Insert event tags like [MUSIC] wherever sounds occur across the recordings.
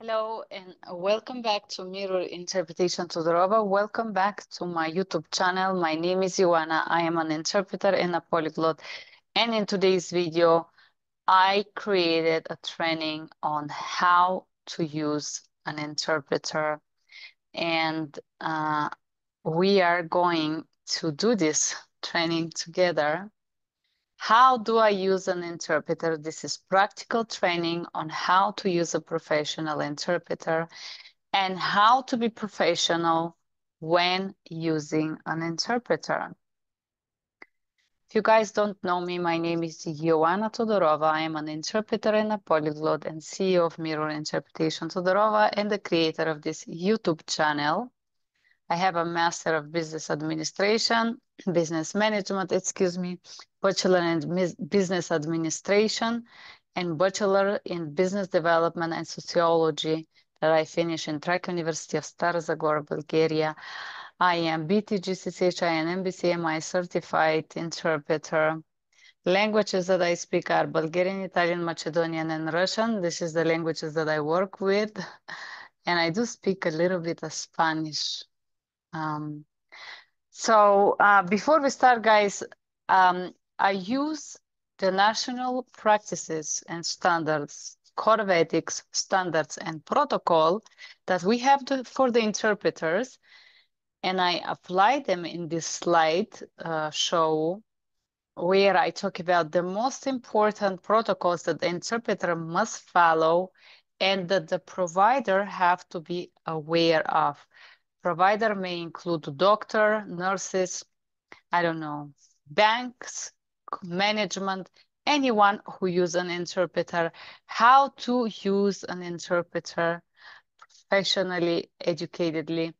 Hello and welcome back to Mirror Interpretation Todorova. Welcome back to my YouTube channel. My name is Ioana. I am an interpreter and a polyglot. And in today's video, I created a training on how to use an interpreter. And uh, we are going to do this training together. How do I use an interpreter? This is practical training on how to use a professional interpreter and how to be professional when using an interpreter. If you guys don't know me, my name is Ioana Todorova. I am an interpreter and a polyglot and CEO of Mirror Interpretation Todorova and the creator of this YouTube channel. I have a Master of Business Administration, Business Management, excuse me, Bachelor in Business Administration, and Bachelor in Business Development and Sociology that I finished in Trakia University of Stara Zagora, Bulgaria. I am BTGCCHI and NBCMI certified interpreter. Languages that I speak are Bulgarian, Italian, Macedonian, and Russian. This is the languages that I work with. [LAUGHS] And I do speak a little bit of Spanish. Um, so uh, before we start, guys, um, I use the national practices and standards, code of ethics, standards, and protocol that we have to, for the interpreters, and I apply them in this slide uh, show where I talk about the most important protocols that the interpreter must follow and that the provider have to be aware of. Provider may include doctor, nurses, I don't know, banks, management, anyone who use an interpreter, how to use an interpreter professionally, educatedly.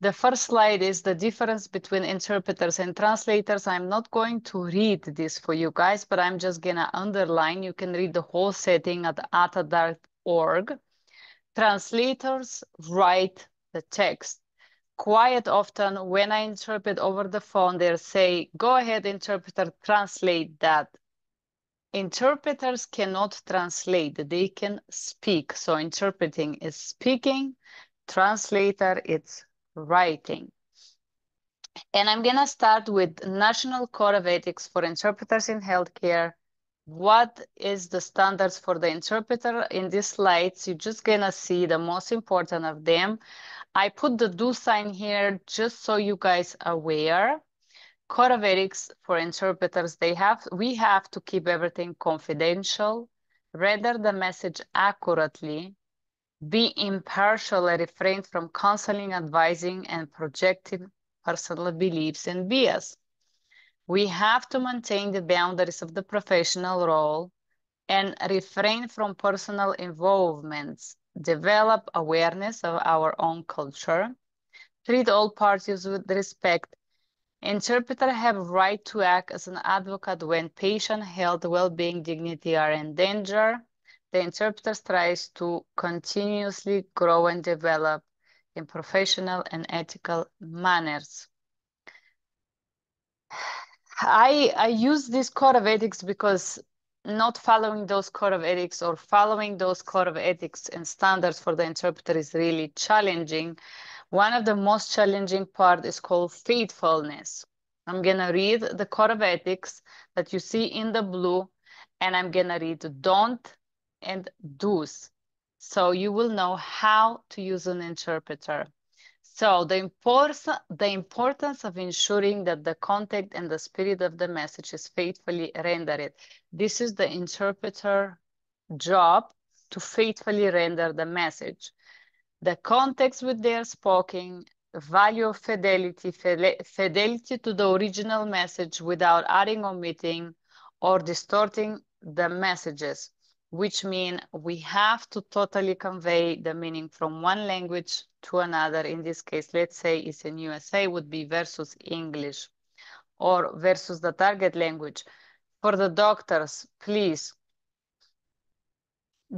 The first slide is the difference between interpreters and translators. I'm not going to read this for you guys, but I'm just gonna underline. You can read the whole setting at ata.org. Translators write the text quite often when I interpret over the phone, they'll say, go ahead, interpreter, translate that. Interpreters cannot translate, they can speak. So interpreting is speaking, translator it's writing. And I'm gonna start with National Code of Ethics for Interpreters in Healthcare. What is the standards for the interpreter? In these slides, you're just gonna see the most important of them. I put the do sign here just so you guys are aware. Code of ethics for interpreters, they have, we have to keep everything confidential, render the message accurately, be impartial and refrain from counseling, advising, and projecting personal beliefs and bias. We have to maintain the boundaries of the professional role and refrain from personal involvements develop awareness of our own culture, treat all parties with respect. Interpreter have right to act as an advocate when patient health, well-being, dignity are in danger. The interpreter tries to continuously grow and develop in professional and ethical manners. I, I use this code of ethics because not following those code of ethics or following those code of ethics and standards for the interpreter is really challenging. One of the most challenging part is called faithfulness. I'm gonna read the code of ethics that you see in the blue and I'm gonna read don't and do's. So you will know how to use an interpreter. So the, importance, the importance of ensuring that the content and the spirit of the message is faithfully rendered. This is the interpreter job to faithfully render the message. The context with their spoken, value of fidelity, fidelity to the original message without adding, omitting, or distorting the messages which mean we have to totally convey the meaning from one language to another. In this case, let's say it's in USA would be versus English or versus the target language. For the doctors, please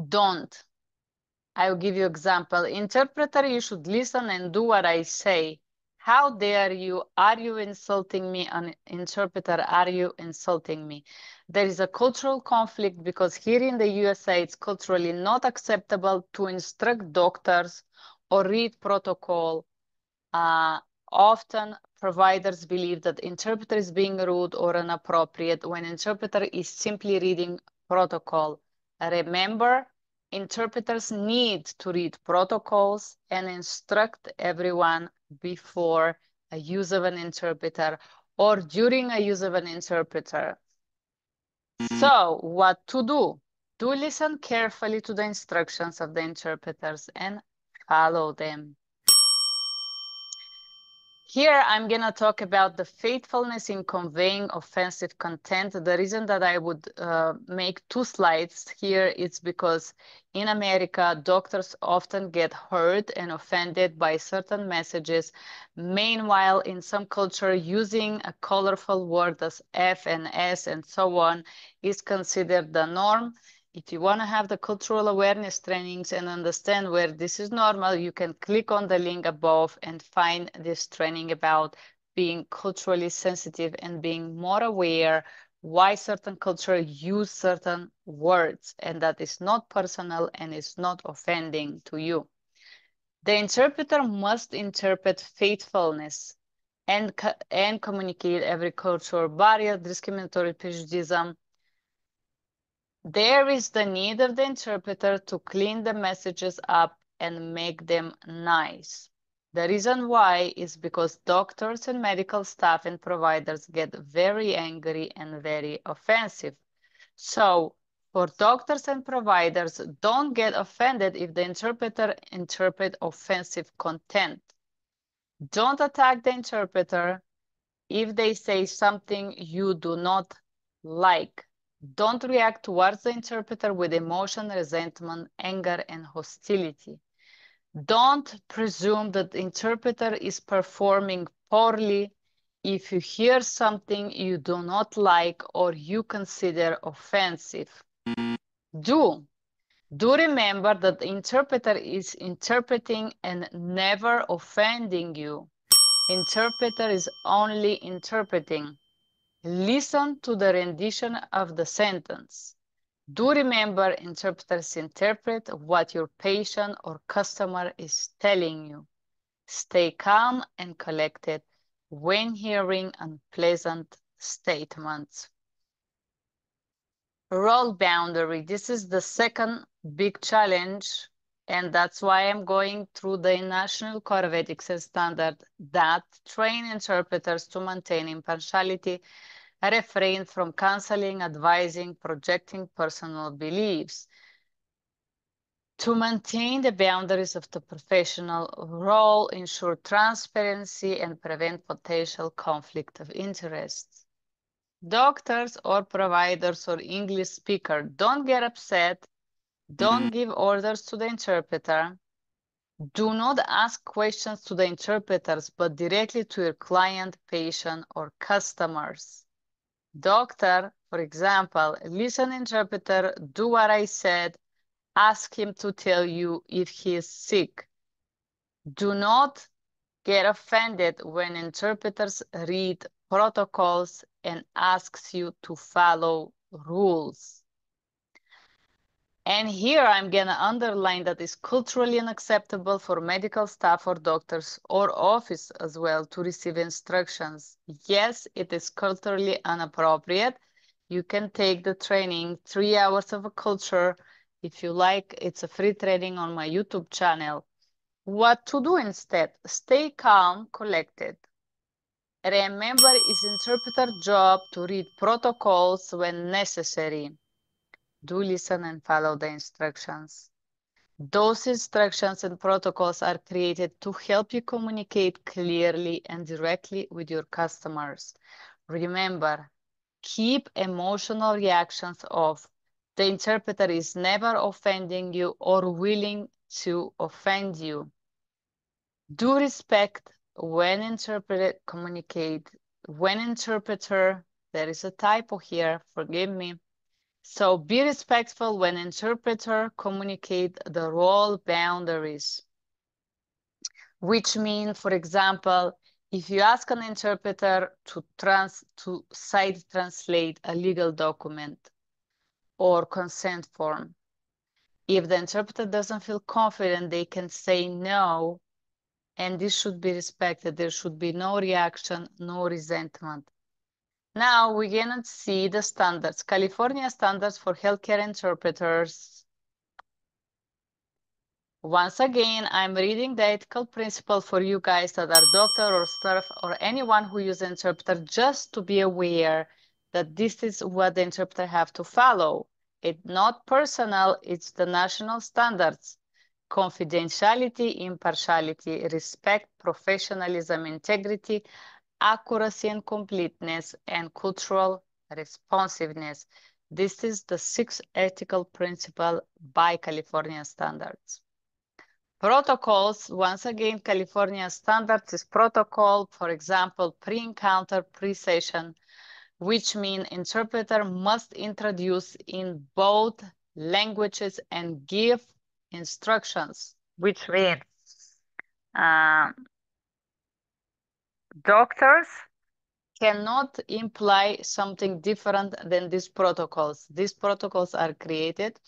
don't. I will give you example. Interpreter, you should listen and do what I say. How dare you? Are you insulting me? An interpreter, are you insulting me? There is a cultural conflict because here in the USA, it's culturally not acceptable to instruct doctors or read protocol. Uh, often providers believe that interpreter is being rude or inappropriate when interpreter is simply reading protocol. Remember, interpreters need to read protocols and instruct everyone before a use of an interpreter or during a use of an interpreter. So what to do? Do listen carefully to the instructions of the interpreters and follow them. Here, I'm going to talk about the faithfulness in conveying offensive content. The reason that I would uh, make two slides here is because in America, doctors often get hurt and offended by certain messages. Meanwhile, in some culture, using a colorful word as F and S and so on is considered the norm. If you want to have the cultural awareness trainings and understand where this is normal, you can click on the link above and find this training about being culturally sensitive and being more aware why certain culture use certain words and that is not personal and is not offending to you. The interpreter must interpret faithfulness and, and communicate every cultural barrier, discriminatory prejudice, there is the need of the interpreter to clean the messages up and make them nice. The reason why is because doctors and medical staff and providers get very angry and very offensive. So for doctors and providers, don't get offended if the interpreter interpret offensive content. Don't attack the interpreter if they say something you do not like. Don't react towards the interpreter with emotion, resentment, anger, and hostility. Don't presume that the interpreter is performing poorly if you hear something you do not like or you consider offensive. Do. Do remember that the interpreter is interpreting and never offending you. Interpreter is only interpreting. Listen to the rendition of the sentence. Do remember interpreters interpret what your patient or customer is telling you. Stay calm and collected when hearing unpleasant statements. Role boundary. This is the second big challenge and that's why I'm going through the National Code of Ethics and Standard that train interpreters to maintain impartiality, refrain from counseling, advising, projecting personal beliefs. To maintain the boundaries of the professional role, ensure transparency, and prevent potential conflict of interest. Doctors or providers or English speaker, don't get upset don't mm -hmm. give orders to the interpreter. Do not ask questions to the interpreters, but directly to your client, patient, or customers. Doctor, for example, listen interpreter, do what I said, ask him to tell you if he is sick. Do not get offended when interpreters read protocols and asks you to follow rules. And here I'm going to underline that it's culturally unacceptable for medical staff or doctors or office as well to receive instructions. Yes, it is culturally inappropriate. You can take the training, three hours of a culture. If you like, it's a free training on my YouTube channel. What to do instead? Stay calm, collected. Remember, it's interpreter job to read protocols when necessary do listen and follow the instructions. Those instructions and protocols are created to help you communicate clearly and directly with your customers. Remember, keep emotional reactions off. The interpreter is never offending you or willing to offend you. Do respect when interpreter communicate. When interpreter, there is a typo here, forgive me so be respectful when interpreter communicate the role boundaries, which mean, for example, if you ask an interpreter to trans to sight translate a legal document or consent form, if the interpreter doesn't feel confident, they can say no, and this should be respected. There should be no reaction, no resentment. Now we're gonna see the standards. California standards for healthcare interpreters once again, I'm reading the ethical principle for you guys that are doctor or staff or anyone who use interpreter just to be aware that this is what the interpreter have to follow. It's not personal, it's the national standards. Confidentiality, impartiality, respect, professionalism, integrity, accuracy and completeness, and cultural responsiveness. This is the sixth ethical principle by California standards. Protocols, once again, California standards is protocol, for example, pre-encounter, pre-session, which mean interpreter must introduce in both languages and give instructions, which means uh, doctors cannot imply something different than these protocols. These protocols are created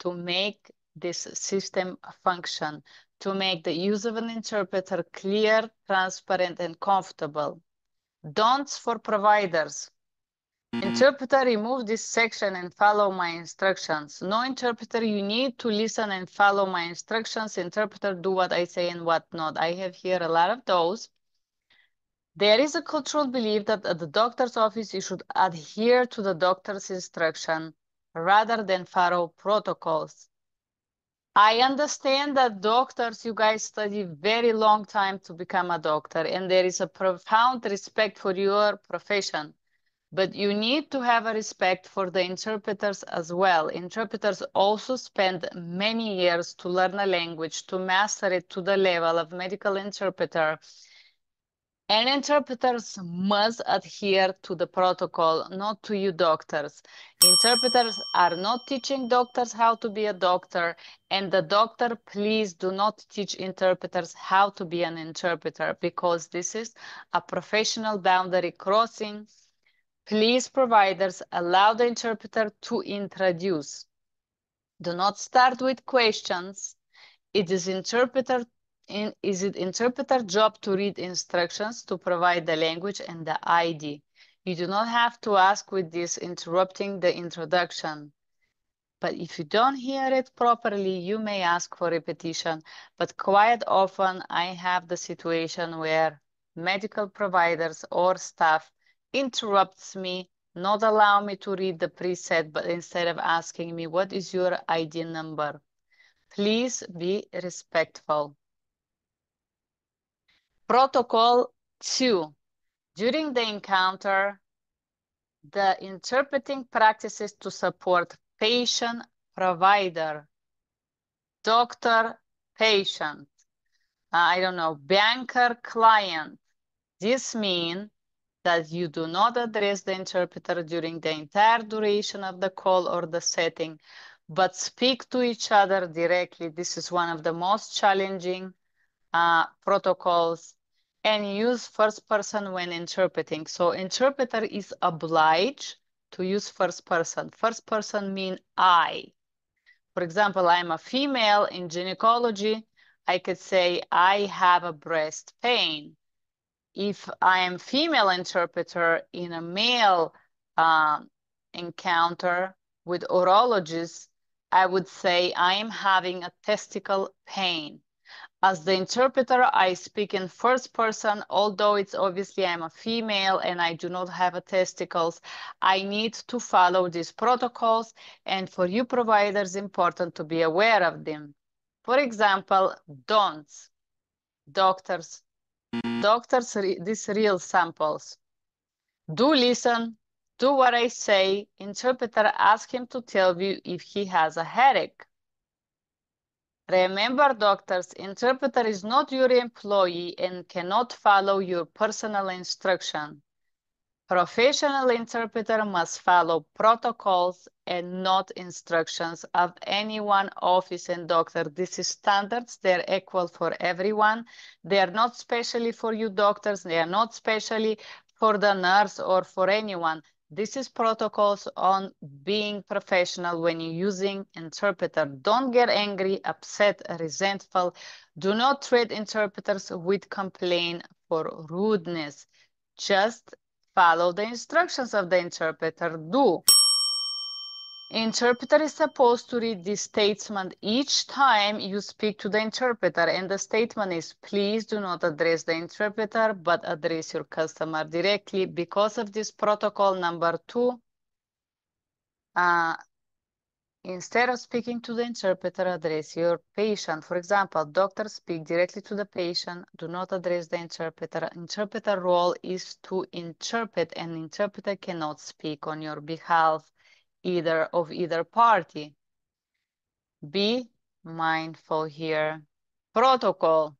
to make this system function to make the use of an interpreter clear, transparent, and comfortable. Don'ts for providers. Mm-hmm. Interpreter, remove this section and follow my instructions. No interpreter, you need to listen and follow my instructions. Interpreter, do what I say and what not. I have here a lot of those. There is a cultural belief that at the doctor's office, you should adhere to the doctor's instruction rather than follow protocols. I understand that doctors, you guys study very long time to become a doctor, and there is a profound respect for your profession. But you need to have a respect for the interpreters as well. Interpreters also spend many years to learn a language, to master it to the level of medical interpreter and interpreters must adhere to the protocol, not to you doctors. Interpreters are not teaching doctors how to be a doctor, and the doctor, please do not teach interpreters how to be an interpreter because this is a professional boundary crossing. Please, providers, allow the interpreter to introduce. Do not start with questions. It is interpreter in, is it interpreter job to read instructions to provide the language and the ID? You do not have to ask with this interrupting the introduction. But if you don't hear it properly, you may ask for repetition. But quite often I have the situation where medical providers or staff interrupts me, not allow me to read the preset, but instead of asking me, what is your ID number? Please be respectful. Protocol two, during the encounter, the interpreting practices to support patient, provider, doctor, patient, uh, I don't know, banker, client. This means that you do not address the interpreter during the entire duration of the call or the setting, but speak to each other directly. This is one of the most challenging uh, protocols and use first person when interpreting. So interpreter is obliged to use first person. First person mean I. For example, I'm a female in gynecology. I could say I have a breast pain. If I am female interpreter in a male uh, encounter with urologist, I would say I am having a testicle pain. As the interpreter, I speak in first person, although it's obviously I'm a female and I do not have a testicles. I need to follow these protocols and for you providers, important to be aware of them. For example, don'ts. Doctors, doctors, these real samples. Do listen, do what I say. Interpreter, ask him to tell you if he has a headache. Remember, doctors, interpreter is not your employee and cannot follow your personal instruction. Professional interpreter must follow protocols and not instructions of anyone, office and doctor. This is standards. They're equal for everyone. They are not specially for you doctors. They are not specially for the nurse or for anyone. This is protocols on being professional when you're using interpreter. Don't get angry, upset, resentful. Do not treat interpreters with complaint for rudeness. Just follow the instructions of the interpreter. Do. Interpreter is supposed to read this statement each time you speak to the interpreter. And the statement is, please do not address the interpreter, but address your customer directly. Because of this protocol number two, uh, Instead of speaking to the interpreter, address your patient. For example, doctors speak directly to the patient. Do not address the interpreter. Interpreter role is to interpret and interpreter cannot speak on your behalf either of either party. Be mindful here. Protocol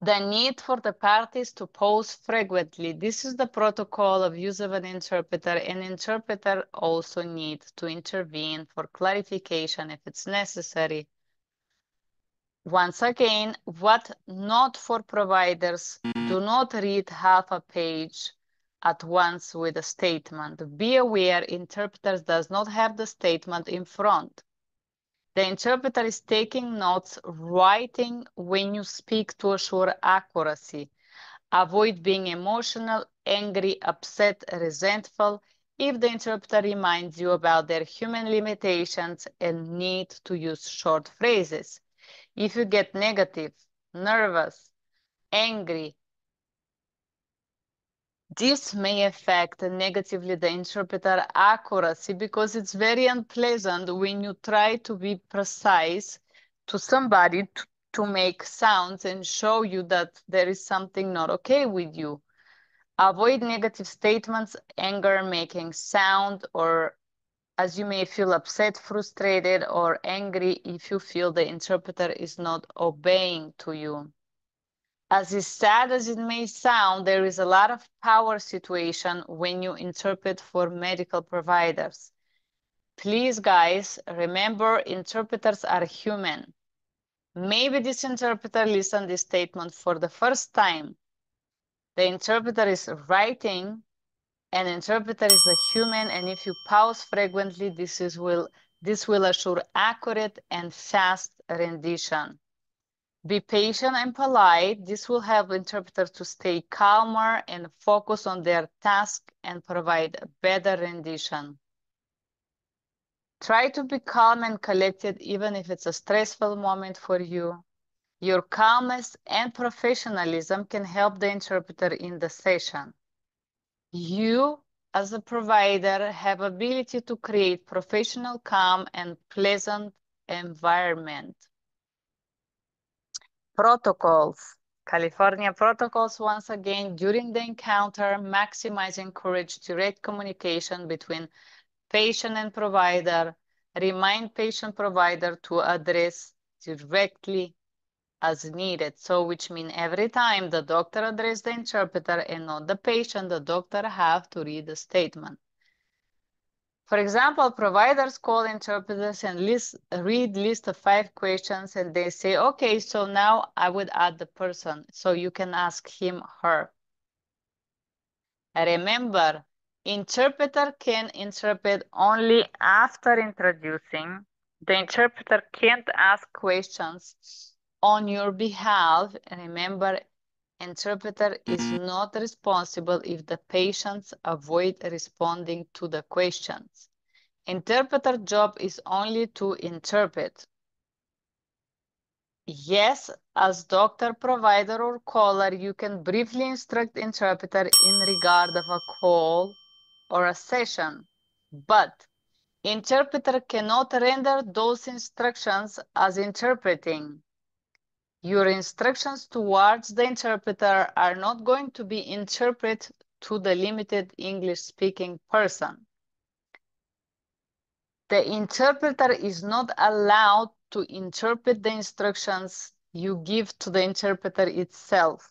the need for the parties to pause frequently. This is the protocol of use of an interpreter. An interpreter also needs to intervene for clarification if it's necessary. Once again, what not for providers, do not read half a page at once with a statement. Be aware interpreters does not have the statement in front. The interpreter is taking notes, writing when you speak to assure accuracy. Avoid being emotional, angry, upset, resentful if the interpreter reminds you about their human limitations and need to use short phrases. If you get negative, nervous, angry, this may affect negatively the interpreter accuracy because it's very unpleasant when you try to be precise to somebody to, to make sounds and show you that there is something not okay with you. Avoid negative statements, anger, making sound, or as you may feel upset, frustrated, or angry if you feel the interpreter is not obeying to you as sad as it may sound, there is a lot of power situation when you interpret for medical providers. Please, guys, remember interpreters are human. Maybe this interpreter listened this statement for the first time. The interpreter is writing, an interpreter is a human, and if you pause frequently, this is will this will assure accurate and fast rendition. Be patient and polite. This will help interpreters to stay calmer and focus on their task and provide a better rendition. Try to be calm and collected even if it's a stressful moment for you. Your calmness and professionalism can help the interpreter in the session. You, as a provider, have ability to create professional, calm, and pleasant environment. Protocols. California protocols, once again, during the encounter, maximize encourage direct communication between patient and provider. Remind patient provider to address directly as needed. So which means every time the doctor address the interpreter and not the patient, the doctor have to read the statement. For example, providers call interpreters and list, read list of five questions and they say, okay, so now I would add the person so you can ask him, her. Remember, interpreter can interpret only after introducing. The interpreter can't ask questions on your behalf. Remember, interpreter is not responsible if the patients avoid responding to the questions. Interpreter job is only to interpret. Yes, as doctor, provider, or caller, you can briefly instruct interpreter in regard of a call or a session, but interpreter cannot render those instructions as interpreting. Your instructions towards the interpreter are not going to be interpreted to the limited English speaking person. The interpreter is not allowed to interpret the instructions you give to the interpreter itself.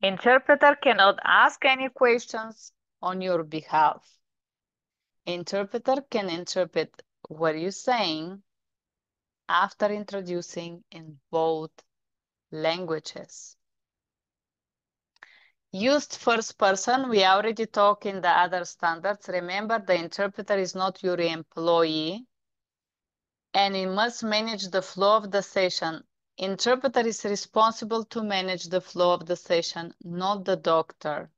Interpreter cannot ask any questions on your behalf. Interpreter can interpret what you're saying after introducing in both languages. Used first person, we already talked in the other standards. Remember, the interpreter is not your employee and it must manage the flow of the session. Interpreter is responsible to manage the flow of the session, not the doctor,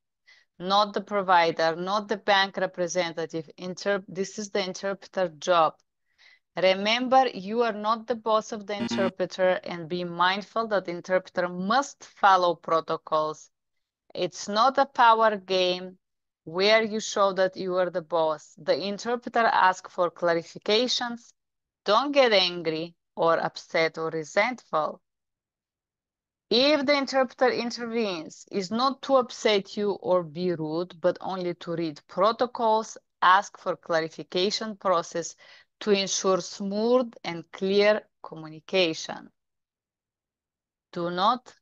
not the provider, not the bank representative. Inter this is the interpreter job. Remember, you are not the boss of the mm-hmm. interpreter and be mindful that the interpreter must follow protocols it's not a power game where you show that you are the boss. The interpreter asks for clarifications. Don't get angry or upset or resentful. If the interpreter intervenes, is not to upset you or be rude, but only to read protocols, ask for clarification process to ensure smooth and clear communication. Do not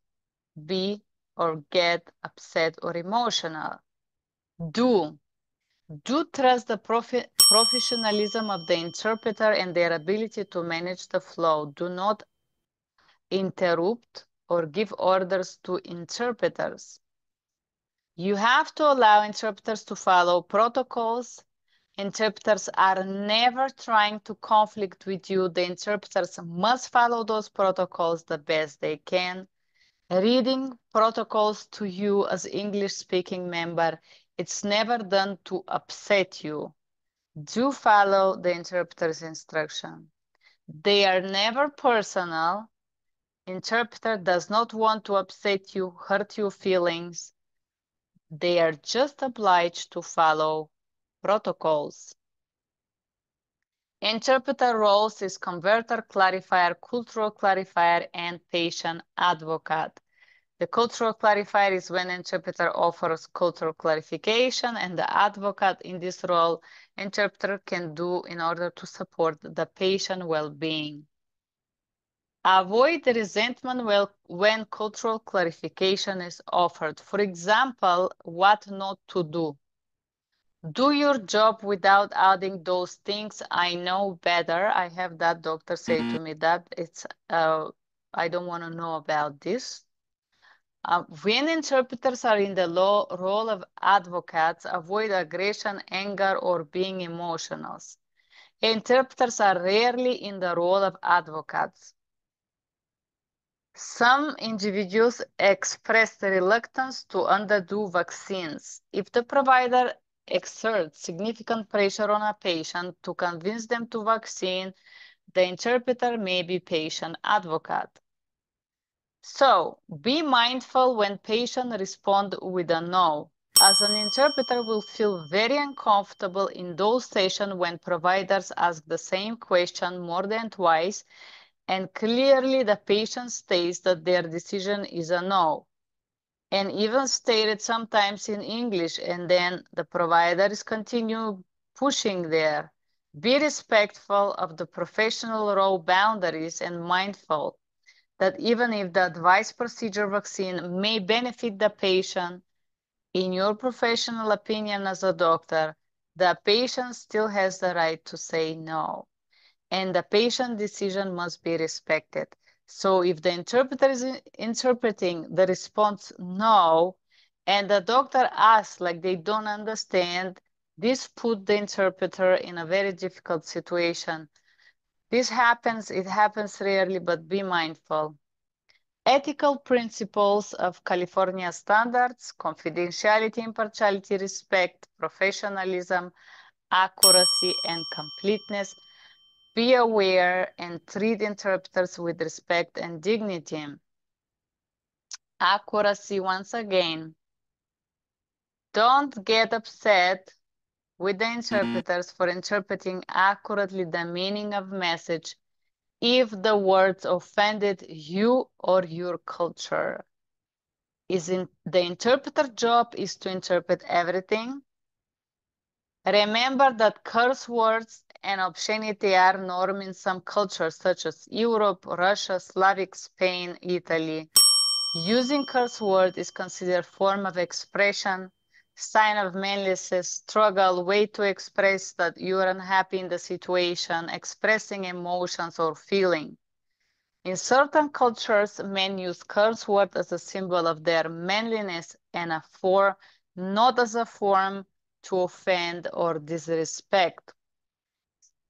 be or get upset or emotional. Do. Do trust the professionalism of the interpreter and their ability to manage the flow. Do not interrupt or give orders to interpreters. You have to allow interpreters to follow protocols. Interpreters are never trying to conflict with you. The interpreters must follow those protocols the best they can reading protocols to you as English speaking member, it's never done to upset you. Do follow the interpreter's instruction. They are never personal. Interpreter does not want to upset you, hurt your feelings. They are just obliged to follow protocols. Interpreter roles is converter, clarifier, cultural clarifier, and patient advocate. The cultural clarifier is when interpreter offers cultural clarification and the advocate in this role interpreter can do in order to support the patient well-being. Avoid resentment when cultural clarification is offered. For example, what not to do do your job without adding those things. I know better. I have that doctor say to me that it's, uh, I don't want to know about this. Uh, when interpreters are in the law, role of advocates, avoid aggression, anger, or being emotional. Interpreters are rarely in the role of advocates. Some individuals express reluctance to underdo vaccines. If the provider exert significant pressure on a patient to convince them to vaccine, the interpreter may be patient advocate. So be mindful when patient respond with a no, as an interpreter will feel very uncomfortable in those sessions when providers ask the same question more than twice and clearly the patient states that their decision is a no and even stated sometimes in English, and then the providers continue pushing there. Be respectful of the professional role boundaries and mindful that even if the advice procedure vaccine may benefit the patient, in your professional opinion as a doctor, the patient still has the right to say no. And the patient decision must be respected. So if the interpreter is interpreting the response no, and the doctor asks like they don't understand, this put the interpreter in a very difficult situation. This happens, it happens rarely, but be mindful. Ethical principles of California standards, confidentiality, impartiality, respect, professionalism, accuracy, and completeness be aware and treat interpreters with respect and dignity. Accuracy once again. Don't get upset with the mm-hmm. interpreters for interpreting accurately the meaning of message if the words offended you or your culture. Is in, the interpreter job is to interpret everything. Remember that curse words and obscenity are norm in some cultures such as Europe, Russia, Slavic, Spain, Italy. Using curse word is considered form of expression, sign of manliness, struggle, way to express that you are unhappy in the situation, expressing emotions or feeling. In certain cultures, men use curse word as a symbol of their manliness and a form, not as a form to offend or disrespect.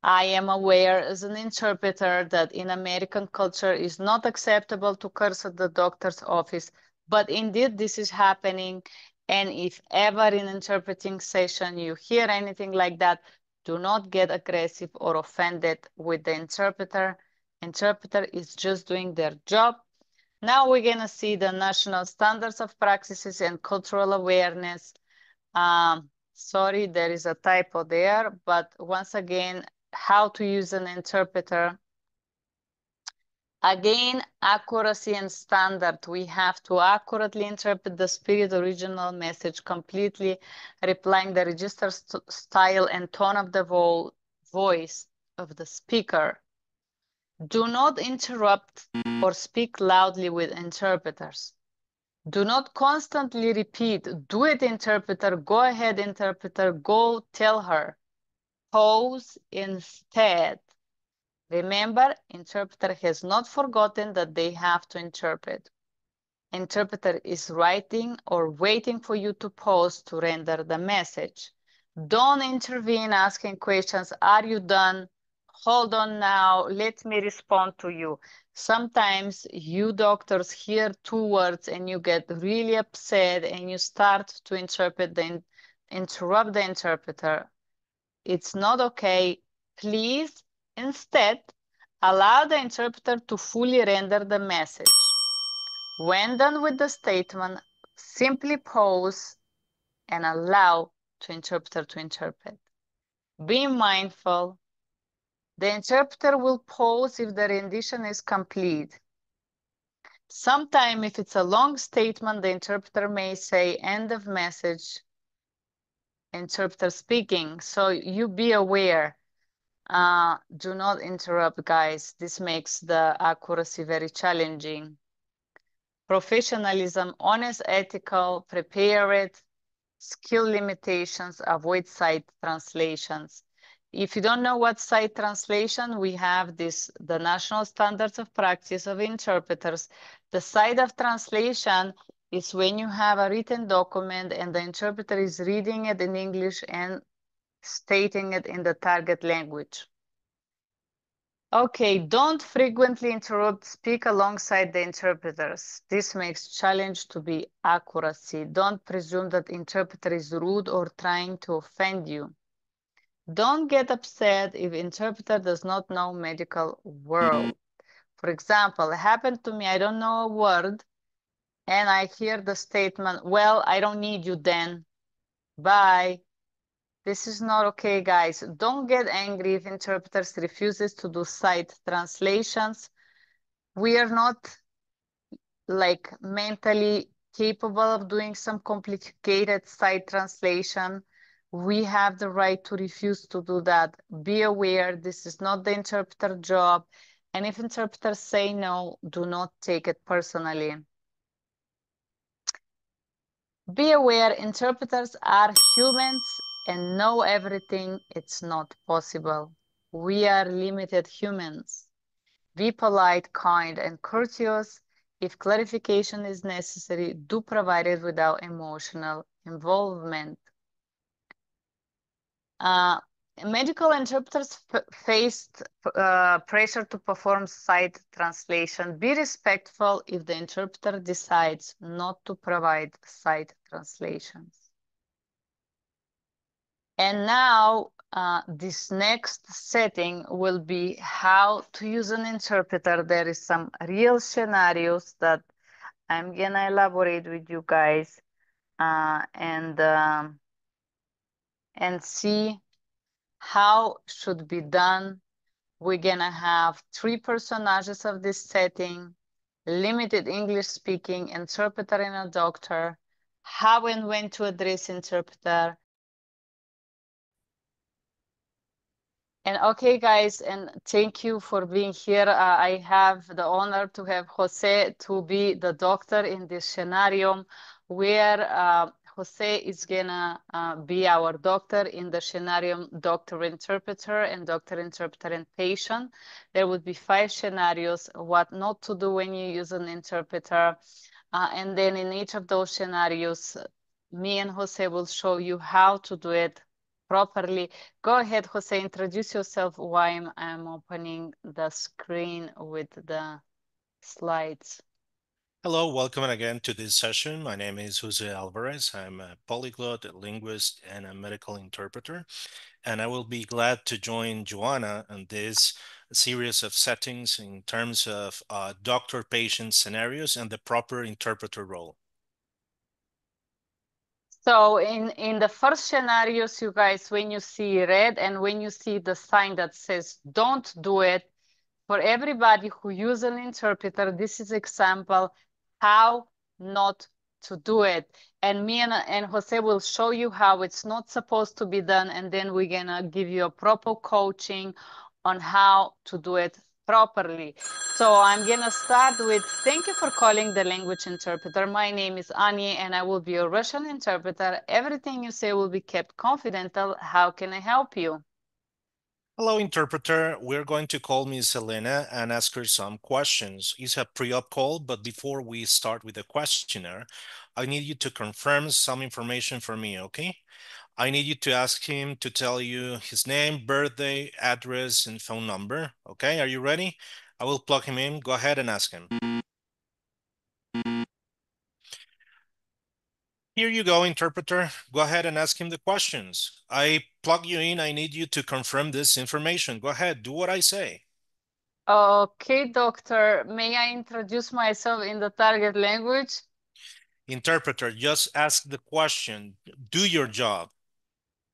I am aware as an interpreter that in American culture is not acceptable to curse at the doctor's office, but indeed this is happening. And if ever in interpreting session you hear anything like that, do not get aggressive or offended with the interpreter. Interpreter is just doing their job. Now we're gonna see the national standards of practices and cultural awareness. Um, sorry, there is a typo there, but once again, how to use an interpreter. Again, accuracy and standard. We have to accurately interpret the spirit original message completely, replying the register st style and tone of the vo voice of the speaker. Do not interrupt or speak loudly with interpreters. Do not constantly repeat, do it interpreter, go ahead interpreter, go tell her pose instead. Remember, interpreter has not forgotten that they have to interpret. Interpreter is writing or waiting for you to pause to render the message. Don't intervene asking questions. Are you done? Hold on now. Let me respond to you. Sometimes you doctors hear two words and you get really upset and you start to interpret the interrupt the interpreter it's not okay. Please, instead, allow the interpreter to fully render the message. When done with the statement, simply pause and allow the interpreter to interpret. Be mindful. The interpreter will pause if the rendition is complete. Sometime if it's a long statement, the interpreter may say end of message interpreter speaking. So you be aware. Uh, do not interrupt, guys. This makes the accuracy very challenging. Professionalism, honest, ethical, prepared, skill limitations, avoid sight translations. If you don't know what sight translation, we have this, the National Standards of Practice of Interpreters. The sight of translation is when you have a written document and the interpreter is reading it in English and stating it in the target language. Okay, don't frequently interrupt, speak alongside the interpreters. This makes challenge to be accuracy. Don't presume that interpreter is rude or trying to offend you. Don't get upset if interpreter does not know medical world. Mm-hmm. For example, it happened to me, I don't know a word, and I hear the statement, well, I don't need you then. Bye. This is not okay, guys. Don't get angry if interpreters refuses to do sight translations. We are not like mentally capable of doing some complicated sight translation. We have the right to refuse to do that. Be aware, this is not the interpreter job. And if interpreters say no, do not take it personally. Be aware, interpreters are humans and know everything. It's not possible. We are limited humans. Be polite, kind, and courteous. If clarification is necessary, do provide it without emotional involvement. Uh, medical interpreters faced uh, pressure to perform sight translation. Be respectful if the interpreter decides not to provide sight translations. And now uh, this next setting will be how to use an interpreter. There is some real scenarios that I'm gonna elaborate with you guys uh, and um, and see how should be done. We're gonna have three personages of this setting, limited English speaking, interpreter and a doctor, how and when to address interpreter, And okay, guys, and thank you for being here. Uh, I have the honor to have Jose to be the doctor in this scenario where uh, Jose is gonna uh, be our doctor in the scenario doctor interpreter and doctor interpreter and patient. There would be five scenarios, what not to do when you use an interpreter. Uh, and then in each of those scenarios, me and Jose will show you how to do it properly. Go ahead, Jose, introduce yourself while I'm, I'm opening the screen with the slides. Hello, welcome again to this session. My name is Jose Alvarez. I'm a polyglot, a linguist, and a medical interpreter. And I will be glad to join Joanna on this series of settings in terms of uh, doctor-patient scenarios and the proper interpreter role. So in, in the first scenarios, you guys, when you see red and when you see the sign that says don't do it, for everybody who use an interpreter, this is example how not to do it. And me and, and Jose will show you how it's not supposed to be done. And then we're gonna give you a proper coaching on how to do it properly. So I'm going to start with thank you for calling the language interpreter. My name is Ani and I will be a Russian interpreter. Everything you say will be kept confidential. How can I help you? Hello, interpreter. We're going to call Miss Elena and ask her some questions. It's a pre-op call, but before we start with the questionnaire, I need you to confirm some information for me, okay? I need you to ask him to tell you his name, birthday, address, and phone number. Okay, are you ready? I will plug him in. Go ahead and ask him. Here you go, interpreter. Go ahead and ask him the questions. I plug you in. I need you to confirm this information. Go ahead, do what I say. Okay, doctor. May I introduce myself in the target language? Interpreter, just ask the question. Do your job.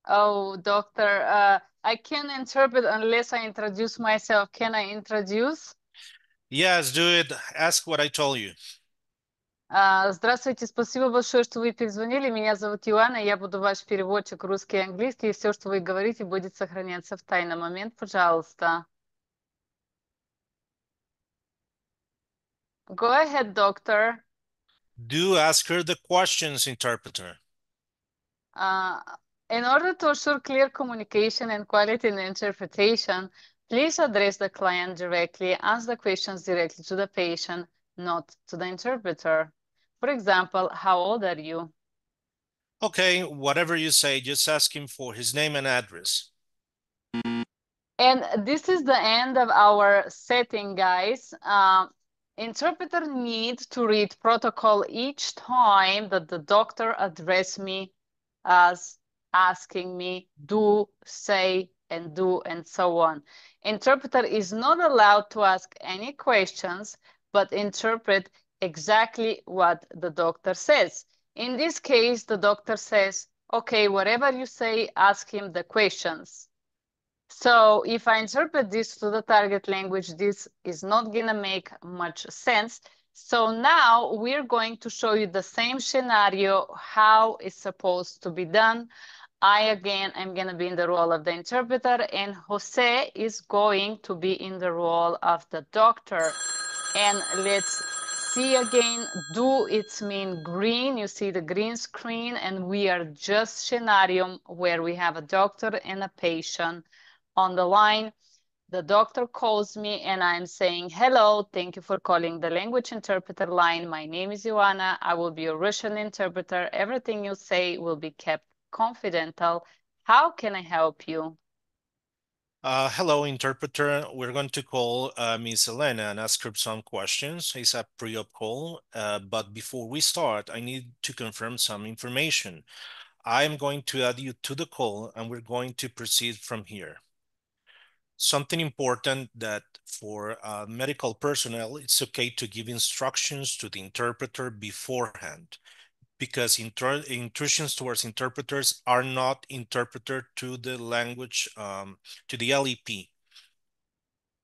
Oh, doctor, uh, I can't interpret unless I introduce myself. Can I introduce? Yes, do it. Ask what I told you. Uh, здравствуйте, спасибо большое, что вы перезвонили. Меня зовут Иоанна, я буду ваш переводчик русский и английский, и все, что вы говорите, будет сохраняться в тайный момент, пожалуйста. Go ahead, doctor. Do ask her the questions, interpreter. Uh, in order to assure clear communication and quality in interpretation, please address the client directly, ask the questions directly to the patient, not to the interpreter. For example, how old are you? Okay, whatever you say, just ask him for his name and address. And this is the end of our setting, guys. Uh, interpreter needs to read protocol each time that the doctor address me as asking me do, say, and do, and so on. Interpreter is not allowed to ask any questions, but interpret exactly what the doctor says. In this case, the doctor says, okay, whatever you say, ask him the questions. So if I interpret this to the target language, this is not gonna make much sense. So now we're going to show you the same scenario, how it's supposed to be done. I, again, am going to be in the role of the interpreter, and Jose is going to be in the role of the doctor. And let's see again, do it's mean green. You see the green screen, and we are just scenario where we have a doctor and a patient on the line. The doctor calls me and I'm saying, hello, thank you for calling the language interpreter line. My name is Ioana. I will be a Russian interpreter. Everything you say will be kept confidential. How can I help you? Uh, hello, interpreter. We're going to call uh, Miss Elena and ask her some questions. It's a pre-op call, uh, but before we start, I need to confirm some information. I'm going to add you to the call and we're going to proceed from here. Something important that for medical personnel, it's okay to give instructions to the interpreter beforehand because intrusions towards interpreters are not interpreted to the language, um, to the LEP.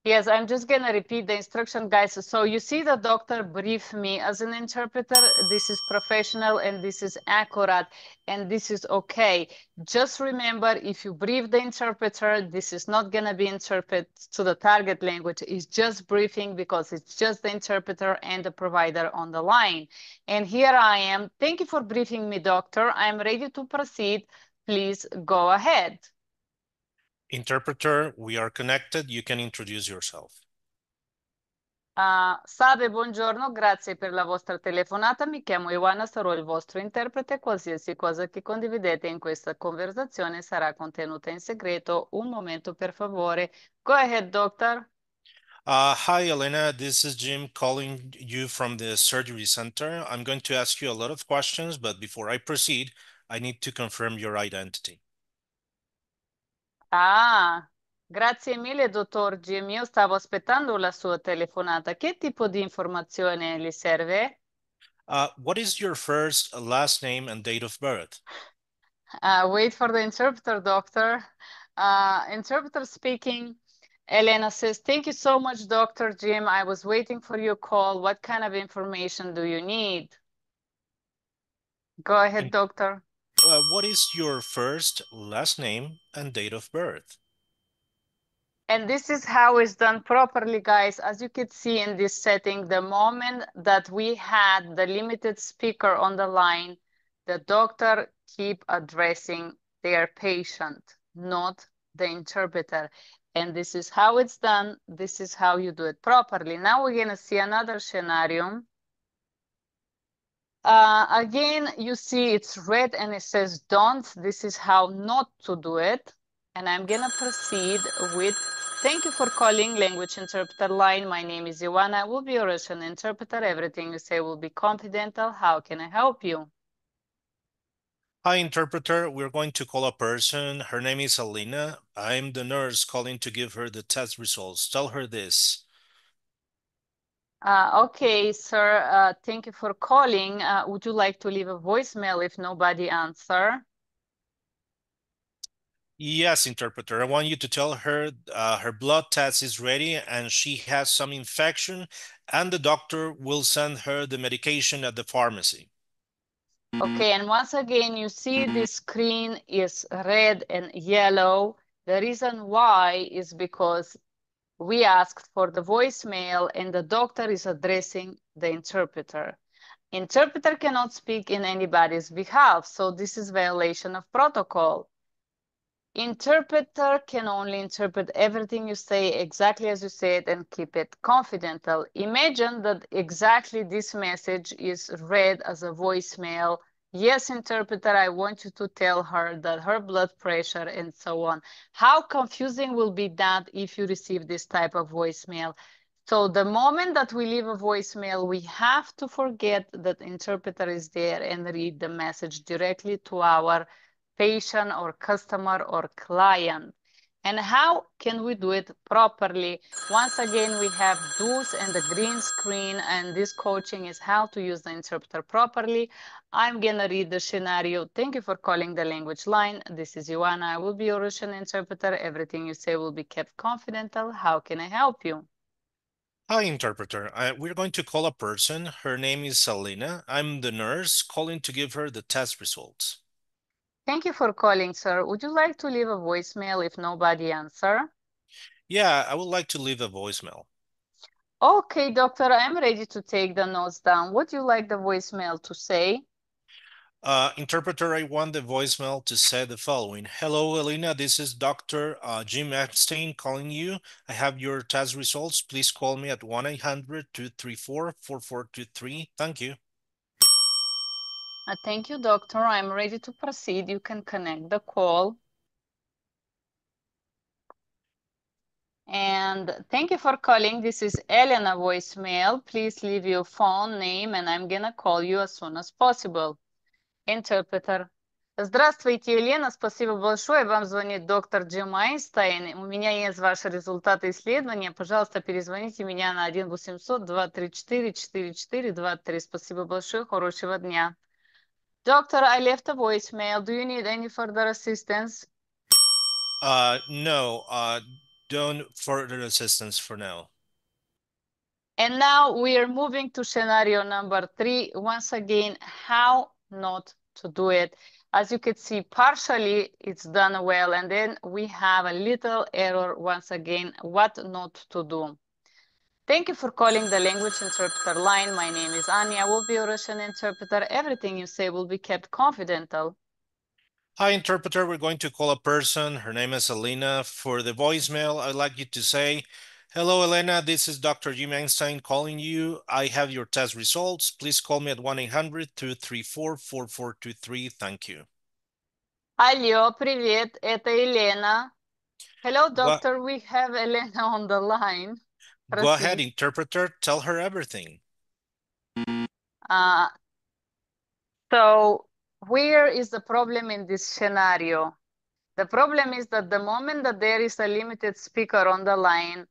Yes, I'm just gonna repeat the instruction, guys. So you see the doctor brief me as an interpreter. This is professional and this is accurate and this is okay. Just remember, if you brief the interpreter, this is not gonna be interpreted to the target language. It's just briefing because it's just the interpreter and the provider on the line. And here I am. Thank you for briefing me, doctor. I'm ready to proceed. Please go ahead. Interpreter, we are connected. You can introduce yourself. Uh, salve, buongiorno, grazie per la vostra telefonata. Mi chiamo Ioana, sarò il vostro interprete. Qualsiasi cosa che condividete in questa conversazione sarà contenuta in segreto. Un momento, per favore. Go ahead, doctor. Uh, hi, Elena. This is Jim calling you from the surgery center. I'm going to ask you a lot of questions, but before I proceed, I need to confirm your identity. Ah, grazie mille, dottor Jim. Io stavo aspettando la sua telefonata. Che tipo di informazione le serve? Uh, what is your first, last name, and date of birth? Uh, wait for the interpreter, doctor. Uh, interpreter speaking. Elena says, thank you so much, Dr. Jim. I was waiting for your call. What kind of information do you need? Go ahead, doctor. Uh, what is your first, last name, and date of birth? And this is how it's done properly, guys. As you can see in this setting, the moment that we had the limited speaker on the line, the doctor keep addressing their patient, not the interpreter. And this is how it's done. This is how you do it properly. Now we're gonna see another scenario. Uh, again, you see it's red and it says don't. This is how not to do it. And I'm gonna proceed with, thank you for calling language interpreter line. My name is Ivana. I will be your Russian interpreter. Everything you say will be confidential. How can I help you? Hi, interpreter. We're going to call a person. Her name is Alina. I'm the nurse calling to give her the test results. Tell her this. Uh, okay, sir. Uh, thank you for calling. Uh, would you like to leave a voicemail if nobody answer? Yes, interpreter. I want you to tell her uh, her blood test is ready and she has some infection and the doctor will send her the medication at the pharmacy. Okay, and once again, you see the screen is red and yellow. The reason why is because we asked for the voicemail and the doctor is addressing the interpreter. Interpreter cannot speak in anybody's behalf, so this is violation of protocol. Interpreter can only interpret everything you say exactly as you say it and keep it confidential. Imagine that exactly this message is read as a voicemail. Yes, interpreter, I want you to tell her that her blood pressure and so on. How confusing will be that if you receive this type of voicemail? So the moment that we leave a voicemail, we have to forget that interpreter is there and read the message directly to our patient or customer or client. And how can we do it properly? Once again, we have do's and the green screen, and this coaching is how to use the interpreter properly. I'm gonna read the scenario. Thank you for calling the language line. This is Ioana. I will be your Russian interpreter. Everything you say will be kept confidential. How can I help you? Hi, interpreter. Uh, we're going to call a person. Her name is Salina. I'm the nurse calling to give her the test results. Thank you for calling, sir. Would you like to leave a voicemail if nobody answer? Yeah, I would like to leave a voicemail. Okay, doctor, I'm ready to take the notes down. What do you like the voicemail to say? Uh, interpreter, I want the voicemail to say the following. Hello, Elena. This is Dr. Uh, Jim Epstein calling you. I have your test results. Please call me at 1-800-234-4423. Thank you. Uh, thank you, doctor. I'm ready to proceed. You can connect the call. And thank you for calling. This is Elena voicemail. Please leave your phone name and I'm gonna call you as soon as possible. Интерпретер. Здравствуйте, Елена. Спасибо большое. Вам звонит доктор Джим Айнстайн. У меня есть ваши результаты исследования. Пожалуйста, перезвоните меня на 1 800 234 4423. Спасибо большое. Хорошего дня. Doctor, I left a voicemail. Do you need any further assistance? Uh, no, uh, don't further assistance for now. And now we are moving to scenario number three. Once again, how not to do it. As you can see, partially it's done well. And then we have a little error once again, what not to do. Thank you for calling the language interpreter line. My name is Anya. I will be your Russian interpreter. Everything you say will be kept confidential. Hi, interpreter. We're going to call a person. Her name is Alina. For the voicemail, I'd like you to say, Hello, Elena. This is Dr. Jim Einstein calling you. I have your test results. Please call me at 1-800-234-4423. Thank you. Алло, привет, это Елена. Hello, doctor. We have Elena on the line. Go ahead, interpreter. Tell her everything. Uh, so where is the problem in this scenario? The problem is that the moment that there is a limited speaker on the line,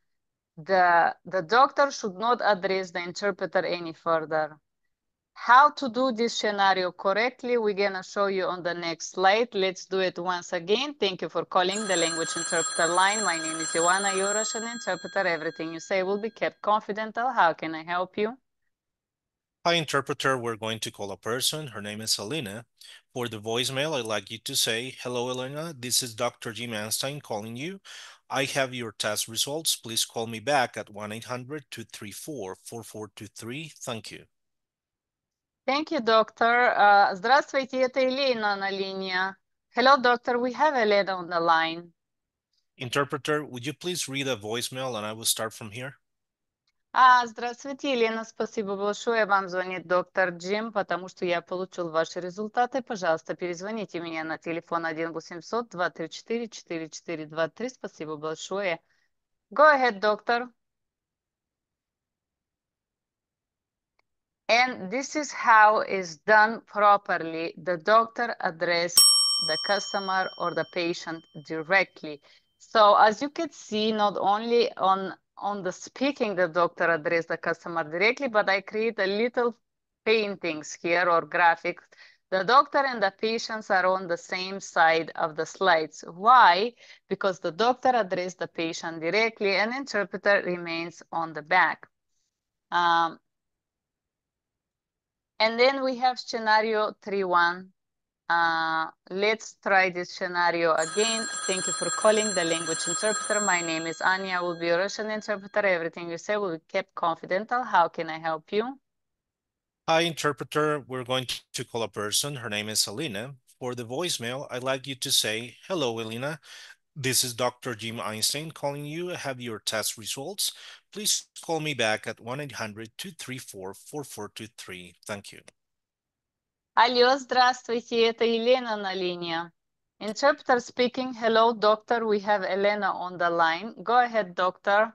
the, the doctor should not address the interpreter any further. How to do this scenario correctly, we're gonna show you on the next slide. Let's do it once again. Thank you for calling the language interpreter line. My name is Ioana, your Russian interpreter. Everything you say will be kept confidential. How can I help you? Hi, interpreter. We're going to call a person. Her name is Alina. For the voicemail, I'd like you to say, Hello, Elena. This is Dr. Jim Einstein calling you. I have your test results. Please call me back at 1-800-234-4423. Thank you. Thank you, doctor. Uh, здравствуйте, это Елена на линии. Hello, doctor. We have Elena on the line. Interpreter, would you please read a voicemail and I will start from here? А, здравствуйте, Елена, спасибо большое. Вам звонит доктор Джим, потому что я получил ваши результаты. Пожалуйста, перезвоните меня на телефон 1 800 234 4423. Спасибо большое. Go ahead, doctor. And this is how is done properly. The doctor address the customer or the patient directly. So as you can see, not only on, on the speaking, the doctor address the customer directly, but I create a little paintings here or graphics. The doctor and the patients are on the same side of the slides. Why? Because the doctor addressed the patient directly and interpreter remains on the back. Um, and then we have scenario 3-1. Uh, let's try this scenario again. Thank you for calling the language interpreter. My name is Anya. I will be a Russian interpreter. Everything you say will be kept confidential. How can I help you? Hi, interpreter. We're going to call a person. Her name is Alina. For the voicemail, I'd like you to say, Hello, Alina. This is Dr. Jim Einstein calling you. I have your test results Please call me back at 1-800-234-4423. Thank you. Алло, здравствуйте, это Елена на линии. Interpreter speaking. Hello, doctor. We have Elena on the line. Go ahead, doctor.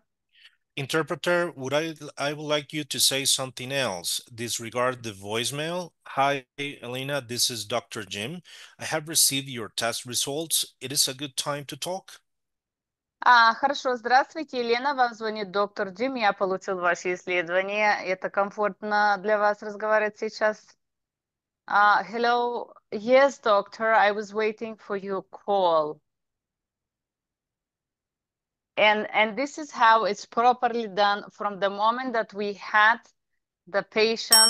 Interpreter, would I I would like you to say something else. Disregard the voicemail. Hi, Elena, this is Dr. Jim. I have received your test results. It is a good time to talk. А, хорошо, здравствуйте, Елена, вам звонит доктор Джим, я получил ваши исследования. Это комфортно для вас разговаривать сейчас? Uh, hello, yes, doctor, I was waiting for your call. And, and this is how it's properly done from the moment that we had the patient,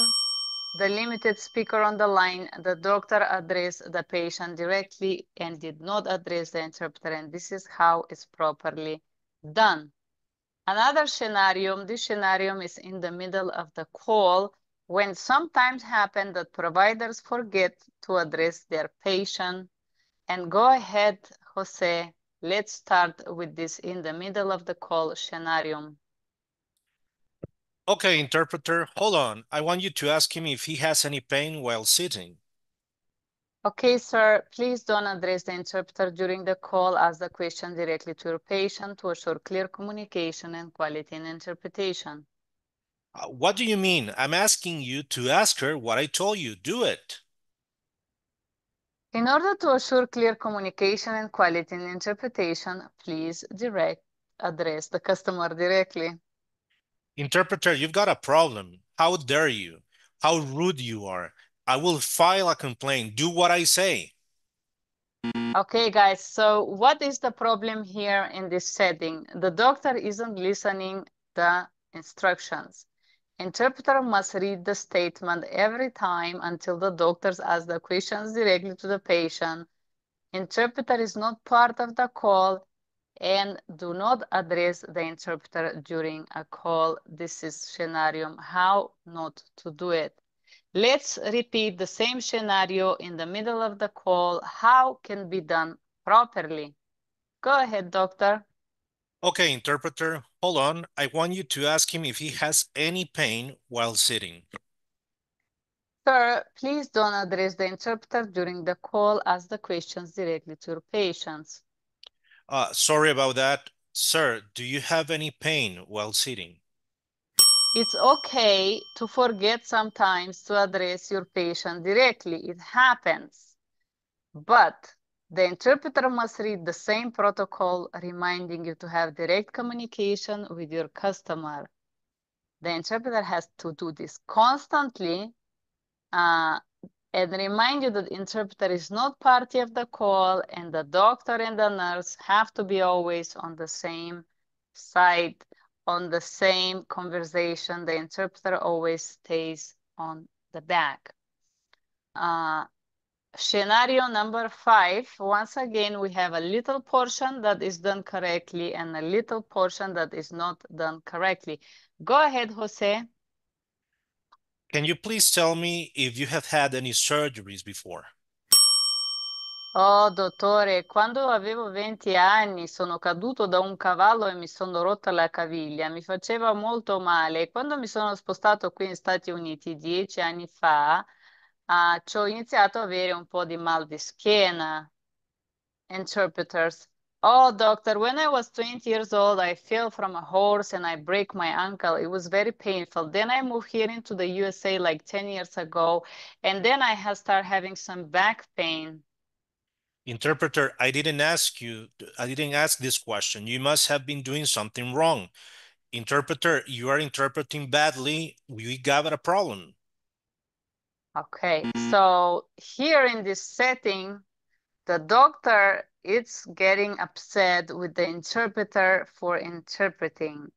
the limited speaker on the line, the doctor addressed the patient directly and did not address the interpreter. And this is how it's properly done. Another scenario, this scenario is in the middle of the call when sometimes happen that providers forget to address their patient. And go ahead, Jose, Let's start with this in the middle of the call scenario. Okay, interpreter, hold on. I want you to ask him if he has any pain while sitting. Okay, sir, please don't address the interpreter during the call. Ask the question directly to your patient to assure clear communication and quality in interpretation. Uh, what do you mean? I'm asking you to ask her what I told you. Do it. In order to assure clear communication and quality in interpretation, please direct address the customer directly. Interpreter, you've got a problem. How dare you? How rude you are. I will file a complaint. Do what I say. Okay, guys, so what is the problem here in this setting? The doctor isn't listening the instructions. Interpreter must read the statement every time until the doctors ask the questions directly to the patient. Interpreter is not part of the call and do not address the interpreter during a call. This is scenario how not to do it. Let's repeat the same scenario in the middle of the call. How can be done properly? Go ahead, doctor. Okay, interpreter, hold on. I want you to ask him if he has any pain while sitting. Sir, please don't address the interpreter during the call. Ask the questions directly to your patients. Uh, sorry about that. Sir, do you have any pain while sitting? It's okay to forget sometimes to address your patient directly. It happens. But the interpreter must read the same protocol, reminding you to have direct communication with your customer. The interpreter has to do this constantly uh, and remind you that interpreter is not party of the call and the doctor and the nurse have to be always on the same side, on the same conversation. The interpreter always stays on the back. Uh, scenario number five, once again, we have a little portion that is done correctly and a little portion that is not done correctly. Go ahead, Jose. Can you please tell me if you have had any surgeries before? Oh, dottore, quando avevo 20 anni sono caduto da un cavallo e mi sono rotta la caviglia. Mi faceva molto male. Quando mi sono spostato qui in Stati Uniti dieci anni fa, ci ho iniziato ad avere un po' di mal di schiena. Interpreters. Oh, doctor, when I was 20 years old, I fell from a horse and I break my ankle. It was very painful. Then I moved here into the USA like 10 years ago, and then I have started having some back pain. Interpreter, I didn't ask you, I didn't ask this question. You must have been doing something wrong. Interpreter, you are interpreting badly. We got a problem. Okay, so here in this setting, the doctor is getting upset with the interpreter for interpreting.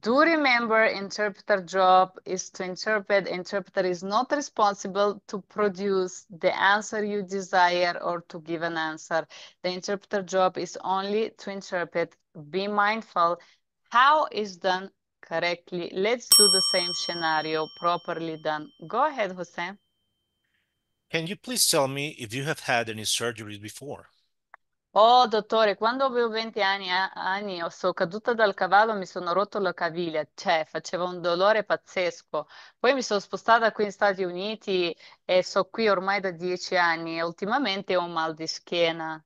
Do remember interpreter job is to interpret. Interpreter is not responsible to produce the answer you desire or to give an answer. The interpreter job is only to interpret. Be mindful how is done correctly. Let's do the same scenario properly done. Go ahead, Jose. Can you please tell me if you have had any surgeries before? Oh, dottore, quando avevo 20 anni, anni sono caduta dal cavallo, mi sono rotto la caviglia, cioè faceva un dolore pazzesco. Poi mi sono spostata qui Stati Uniti e sono qui ormai da 10 anni e ultimamente ho un mal di schiena.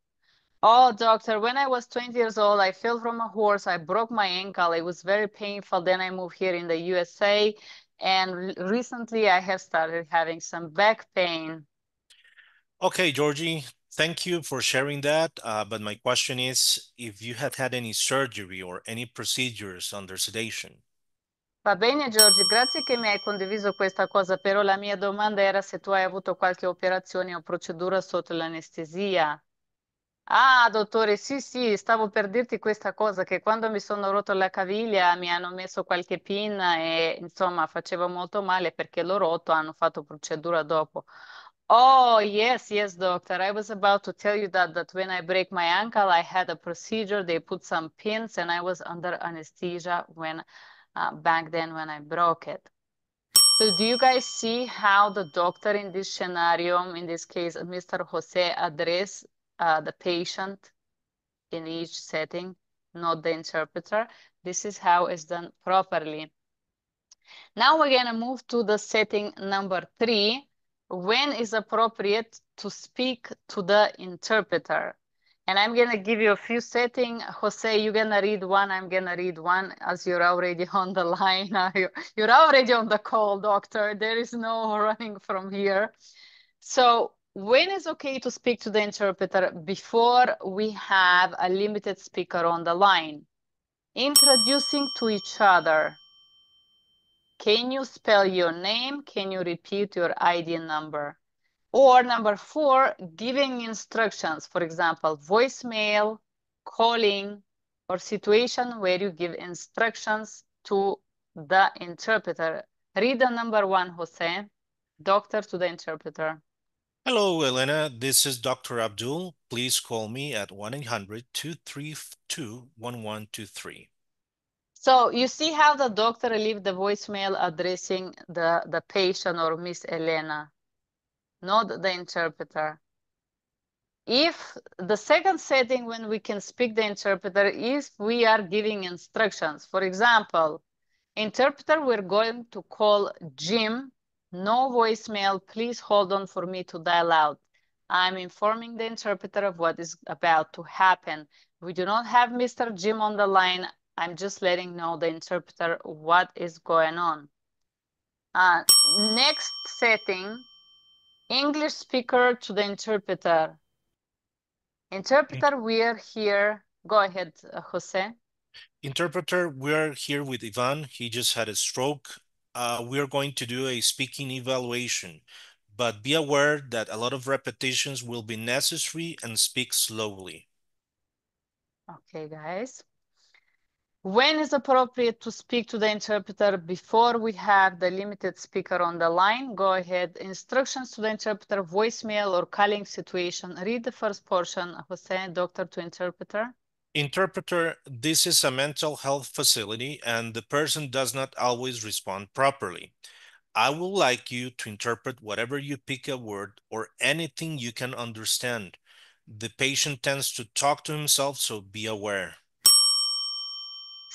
Oh, doctor, when I was 20 years old, I fell from a horse. I broke my ankle. It was very painful. Then I moved here in the USA. And recently I have started having some back pain. Okay, Georgie, thank you for sharing that. Uh, but my question is if you have had any surgery or any procedures under sedation. Va bene, Giorgi, grazie che mi hai condiviso questa cosa, però la mia domanda era se tu hai avuto qualche operazione o procedura sotto l'anestesia. Ah, dottore, sì, sì, stavo per dirti questa cosa, che quando mi sono rotto la caviglia mi hanno messo qualche pinna e insomma faceva molto male perché l'ho rotto, hanno fatto procedura dopo. Oh, yes, yes, doctor. I was about to tell you that, that when I break my ankle, I had a procedure. They put some pins and I was under anesthesia when uh, back then when I broke it. So do you guys see how the doctor in this scenario, in this case, Mr. Jose, address uh, the patient in each setting, not the interpreter? This is how it's done properly. Now we're gonna move to the setting number three, when is appropriate to speak to the interpreter. And I'm going to give you a few settings. Jose, you're going to read one. I'm going to read one as you're already on the line. [LAUGHS] you're already on the call, doctor. There is no running from here. So when is okay to speak to the interpreter before we have a limited speaker on the line? Introducing to each other. Can you spell your name? Can you repeat your ID number? Or number four, giving instructions, for example, voicemail, calling, or situation where you give instructions to the interpreter. Read the number one, Jose, doctor to the interpreter. Hello, Elena. This is Dr. Abdul. Please call me at 1-800-232-1123. So you see how the doctor leave the voicemail addressing the, the patient or Miss Elena, not the interpreter. If the second setting when we can speak the interpreter is we are giving instructions. For example, interpreter, we're going to call Jim no voicemail. Please hold on for me to dial out. I'm informing the interpreter of what is about to happen. We do not have Mr. Jim on the line. I'm just letting know the interpreter what is going on. Uh, next setting, English speaker to the interpreter. Interpreter, we are here. Go ahead, Jose. Interpreter, we're here with Ivan. He just had a stroke uh, we're going to do a speaking evaluation, but be aware that a lot of repetitions will be necessary and speak slowly. Okay, guys. When is appropriate to speak to the interpreter before we have the limited speaker on the line? Go ahead. Instructions to the interpreter, voicemail or calling situation. Read the first portion, Jose, doctor to interpreter. Interpreter, this is a mental health facility and the person does not always respond properly. I would like you to interpret whatever you pick a word or anything you can understand. The patient tends to talk to himself, so be aware.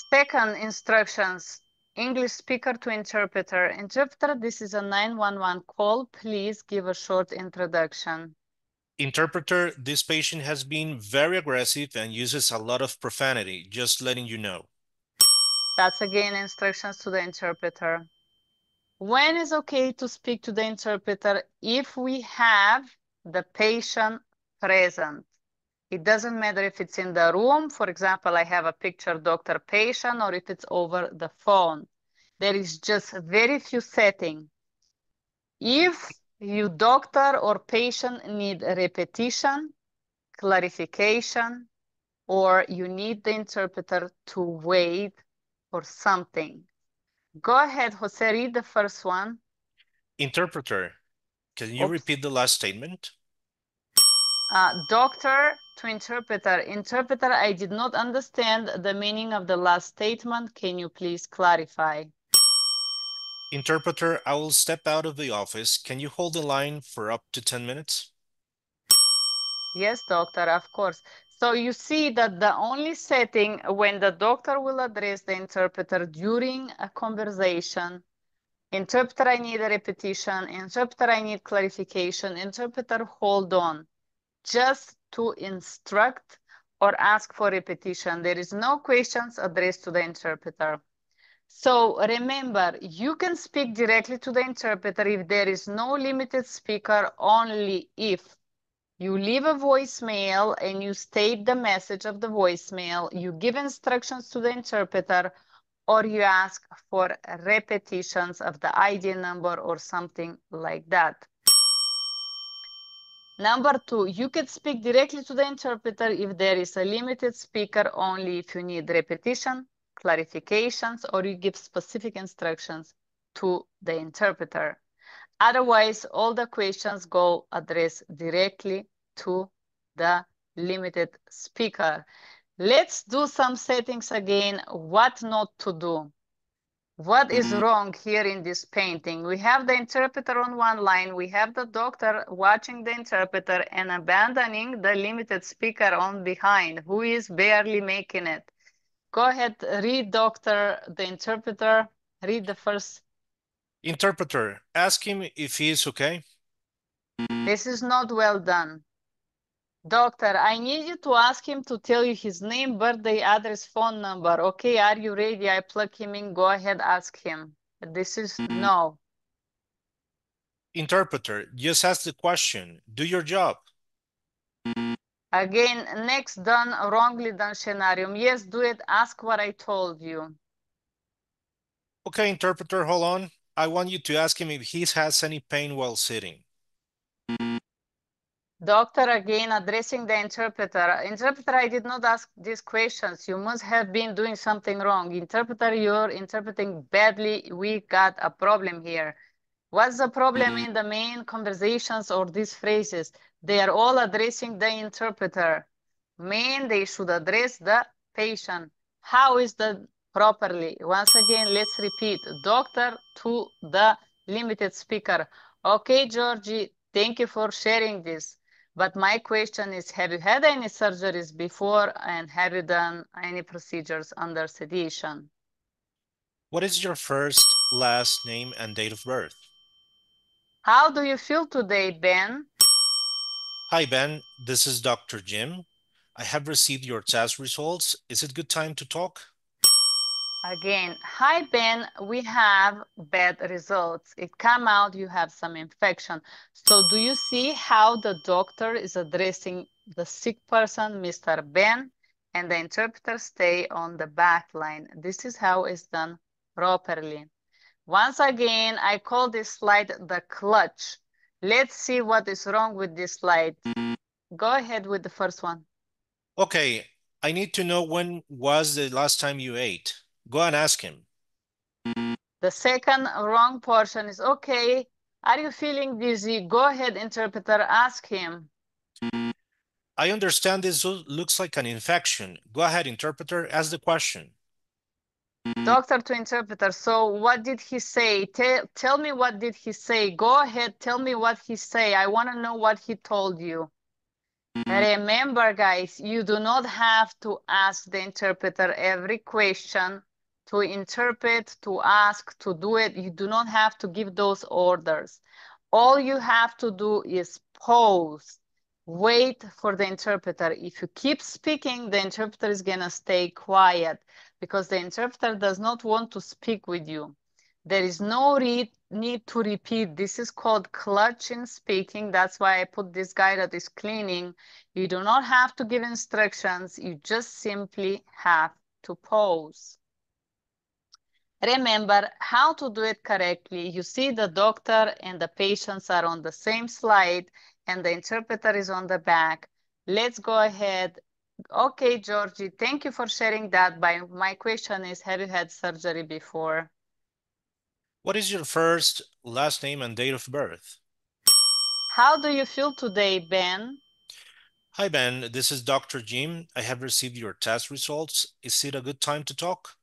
Second instructions, English speaker to interpreter. Interpreter, this is a 911 call. Please give a short introduction. Interpreter, this patient has been very aggressive and uses a lot of profanity, just letting you know. That's again instructions to the interpreter. When is okay to speak to the interpreter if we have the patient present? It doesn't matter if it's in the room. For example, I have a picture doctor patient or if it's over the phone. There is just very few settings. If you doctor or patient need repetition, clarification, or you need the interpreter to wait for something. Go ahead, Jose, read the first one. Interpreter, can you Oops. repeat the last statement? Uh, doctor to interpreter. Interpreter, I did not understand the meaning of the last statement. Can you please clarify? Interpreter, I will step out of the office. Can you hold the line for up to 10 minutes? Yes, doctor, of course. So you see that the only setting when the doctor will address the interpreter during a conversation, interpreter, I need a repetition, interpreter, I need clarification, interpreter, hold on, just to instruct or ask for repetition. There is no questions addressed to the interpreter. So remember, you can speak directly to the interpreter if there is no limited speaker, only if you leave a voicemail and you state the message of the voicemail, you give instructions to the interpreter, or you ask for repetitions of the ID number or something like that. Number two, you can speak directly to the interpreter if there is a limited speaker only if you need repetition, clarifications or you give specific instructions to the interpreter. Otherwise, all the questions go addressed directly to the limited speaker. Let's do some settings again, what not to do. What is mm-hmm. wrong here in this painting? We have the interpreter on one line, we have the doctor watching the interpreter and abandoning the limited speaker on behind, who is barely making it. Go ahead, read doctor, the interpreter, read the first. Interpreter, ask him if he is okay. This is not well done. Doctor, I need you to ask him to tell you his name, birthday, address, phone number. Okay, are you ready? I plug him in. Go ahead, ask him. This is mm-hmm. no. Interpreter, just ask the question. Do your job. Again, next done, wrongly done scenario. Yes, do it. Ask what I told you. Okay, interpreter, hold on. I want you to ask him if he has any pain while sitting. Doctor, again, addressing the interpreter. Interpreter, I did not ask these questions. You must have been doing something wrong. Interpreter, you're interpreting badly. We got a problem here. What's the problem mm-hmm. in the main conversations or these phrases? They are all addressing the interpreter. Main, they should address the patient. How is that properly? Once again, let's repeat. Doctor to the limited speaker. Okay, Georgie, thank you for sharing this. But my question is, have you had any surgeries before and have you done any procedures under sedation? What is your first, last name, and date of birth? How do you feel today, Ben? Hi, Ben. This is Dr. Jim. I have received your test results. Is it good time to talk? Again, hi Ben, we have bad results. It come out you have some infection. So do you see how the doctor is addressing the sick person, Mr. Ben, and the interpreter stay on the back line. This is how it's done properly. Once again, I call this slide the clutch. Let's see what is wrong with this slide. Go ahead with the first one. Okay, I need to know when was the last time you ate. Go and ask him. The second wrong portion is, okay, are you feeling dizzy? Go ahead, interpreter, ask him. I understand this looks like an infection. Go ahead, interpreter, ask the question. Doctor to interpreter, so what did he say? Tell, tell me what did he say? Go ahead, tell me what he say. I want to know what he told you. Remember, guys, you do not have to ask the interpreter every question to interpret, to ask, to do it. You do not have to give those orders. All you have to do is pause, wait for the interpreter. If you keep speaking, the interpreter is gonna stay quiet because the interpreter does not want to speak with you. There is no need to repeat. This is called clutch in speaking. That's why I put this guy that is cleaning. You do not have to give instructions. You just simply have to pause. Remember how to do it correctly. You see the doctor and the patients are on the same slide and the interpreter is on the back. Let's go ahead. Okay, Georgie, thank you for sharing that. But my question is, have you had surgery before? What is your first, last name, and date of birth? How do you feel today, Ben? Hi, Ben. This is Dr. Jim. I have received your test results. Is it a good time to talk?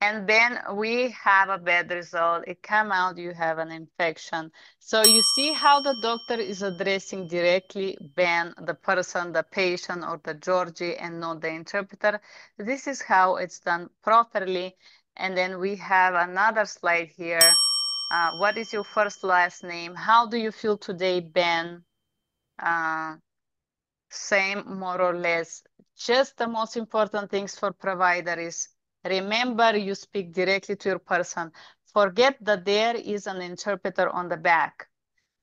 And then we have a bad result. It come out you have an infection. So you see how the doctor is addressing directly Ben, the person, the patient, or the Georgie, and not the interpreter. This is how it's done properly. And then we have another slide here. Uh, what is your first last name? How do you feel today, Ben? Uh, same, more or less. Just the most important things for provider is Remember, you speak directly to your person. Forget that there is an interpreter on the back.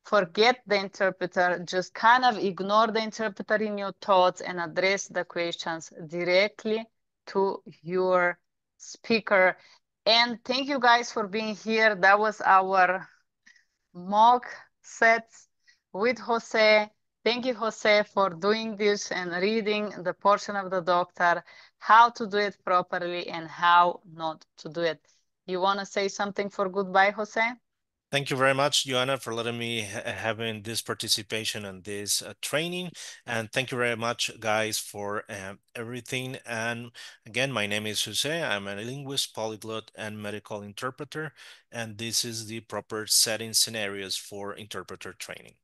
Forget the interpreter. Just kind of ignore the interpreter in your thoughts and address the questions directly to your speaker. And thank you guys for being here. That was our mock sets with Jose. Thank you, Jose, for doing this and reading the portion of the doctor, how to do it properly and how not to do it. You want to say something for goodbye, Jose? Thank you very much, Joanna, for letting me ha having this participation and this uh, training. And thank you very much, guys, for uh, everything. And again, my name is Jose. I'm a linguist, polyglot, and medical interpreter. And this is the proper setting scenarios for interpreter training.